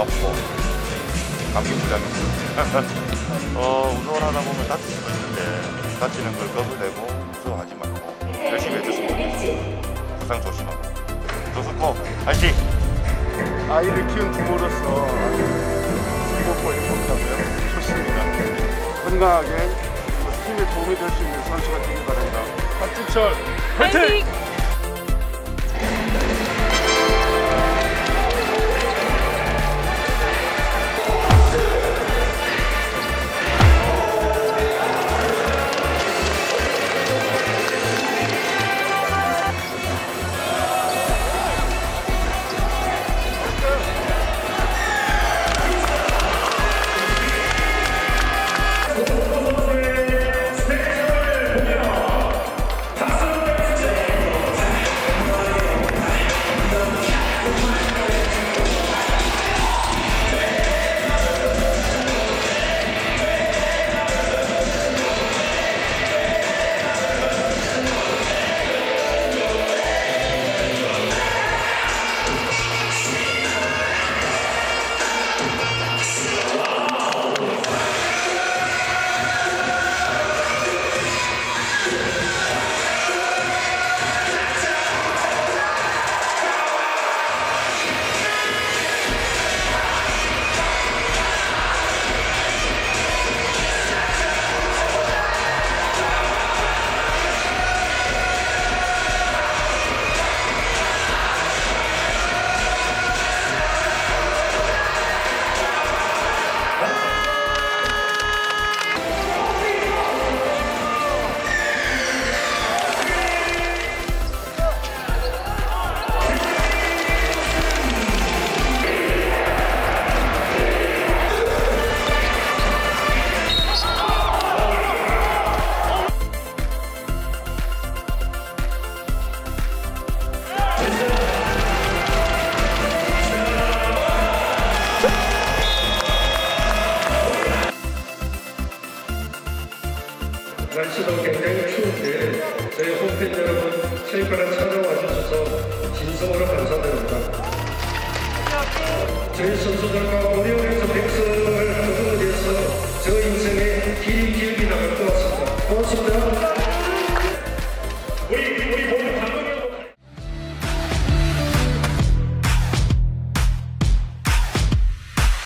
고맙고 감격부장입니다. 어, 운동을 하다 보면 다칠 수가 있는데 다치는 걸 거부되고 무서워하지 말고 열심히 해줬으면 좋겠습니다. 부상 조심하고 조스코 화이팅! 아이를 키운 부모로서 즐겁고 행복하고요. 좋습니다. 건강하게 팀에 도움이 될 수 있는 선수가 되길 바랍니다. 박진철 파이팅! 날씨도 굉장히 추운데 저희 홈페이지 여러분 체육관에 찾아와 주셔서 진심으로 감사드립니다. 저희 선수들과 어려움에서 백승